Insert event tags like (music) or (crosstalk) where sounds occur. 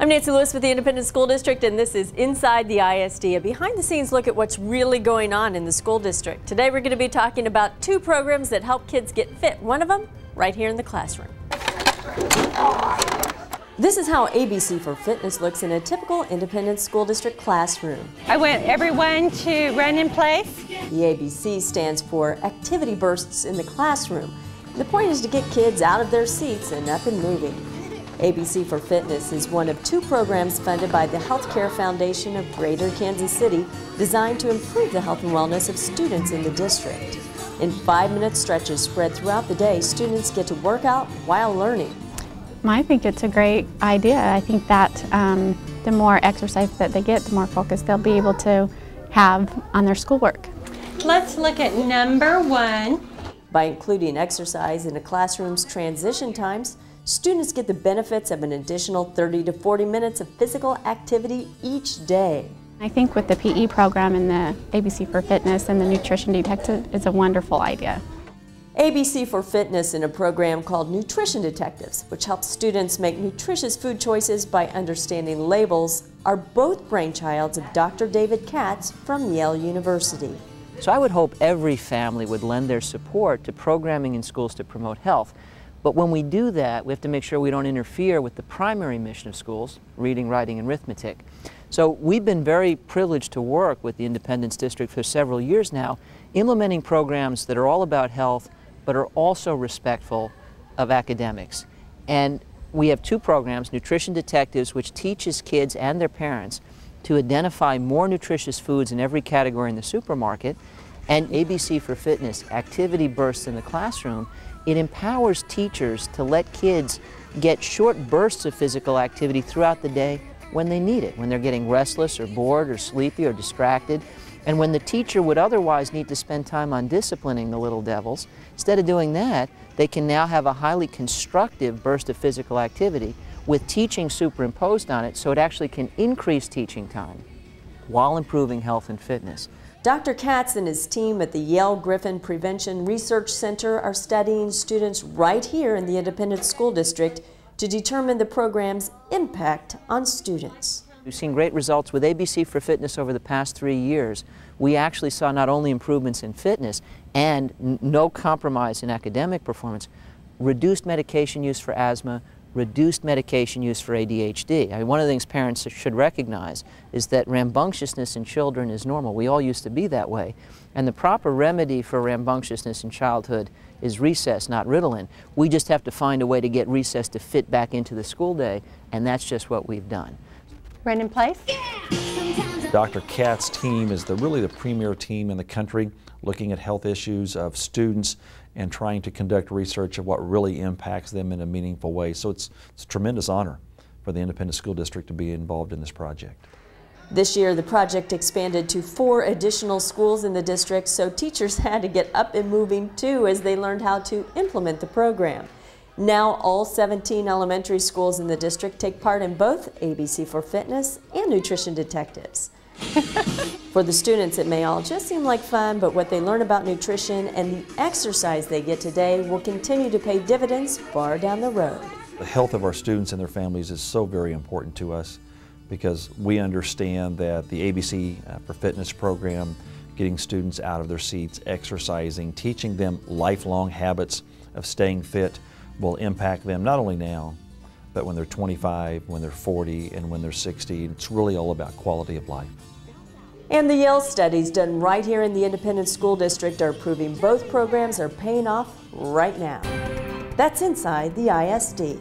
I'm Nancy Lewis with the Independence School District, and this is Inside the ISD, a behind the scenes look at what's really going on in the school district. Today, we're going to be talking about two programs that help kids get fit. One of them, right here in the classroom. This is how ABC for Fitness looks in a typical independent school district classroom. I want everyone to run in place. The ABC stands for Activity Bursts in the Classroom. The point is to get kids out of their seats and up and moving. ABC for Fitness is one of two programs funded by the Healthcare Foundation of Greater Kansas City designed to improve the health and wellness of students in the district. In five-minute stretches spread throughout the day, students get to work out while learning. I think it's a great idea. I think that um, the more exercise that they get, the more focus they'll be able to have on their schoolwork. Let's look at number one. By including exercise in a classroom's transition times, students get the benefits of an additional 30 to 40 minutes of physical activity each day. I think with the PE program and the ABC for Fitness and the Nutrition Detective, it's a wonderful idea. ABC for Fitness in a program called Nutrition Detectives, which helps students make nutritious food choices by understanding labels, are both brainchilds of Dr. David Katz from Yale University. So I would hope every family would lend their support to programming in schools to promote health. But when we do that, we have to make sure we don't interfere with the primary mission of schools, reading, writing, and arithmetic. So we've been very privileged to work with the Independence District for several years now, implementing programs that are all about health, but are also respectful of academics. And we have two programs, Nutrition Detectives, which teaches kids and their parents to identify more nutritious foods in every category in the supermarket, and ABC for Fitness, Activity Bursts in the Classroom, it empowers teachers to let kids get short bursts of physical activity throughout the day when they need it, when they're getting restless or bored or sleepy or distracted. And when the teacher would otherwise need to spend time on disciplining the little devils, instead of doing that, they can now have a highly constructive burst of physical activity with teaching superimposed on it so it actually can increase teaching time while improving health and fitness. Dr. Katz and his team at the Yale Griffin Prevention Research Center are studying students right here in the Independence School District to determine the program's impact on students. We've seen great results with ABC for Fitness over the past three years. We actually saw not only improvements in fitness and no compromise in academic performance, reduced medication use for asthma, reduced medication use for ADHD. I mean, one of the things parents should recognize is that rambunctiousness in children is normal. We all used to be that way. And the proper remedy for rambunctiousness in childhood is recess, not Ritalin. We just have to find a way to get recess to fit back into the school day, and that's just what we've done. In place. Dr. Katz's team is the, really the premier team in the country looking at health issues of students and trying to conduct research of what really impacts them in a meaningful way. So it's, it's a tremendous honor for the Independence School District to be involved in this project. This year, the project expanded to four additional schools in the district, so teachers (laughs) had to get up and moving too as they learned how to implement the program. Now, all 17 elementary schools in the district take part in both ABC for Fitness and Nutrition Detectives. (laughs) For the students, it may all just seem like fun, but what they learn about nutrition and the exercise they get today will continue to pay dividends far down the road. The health of our students and their families is so very important to us because we understand that the ABC uh, for Fitness program, getting students out of their seats, exercising, teaching them lifelong habits of staying fit will impact them not only now, but when they're 25, when they're 40, and when they're 60. It's really all about quality of life. And the Yale studies done right here in the Independence School District are proving both programs are paying off right now. That's inside the ISD.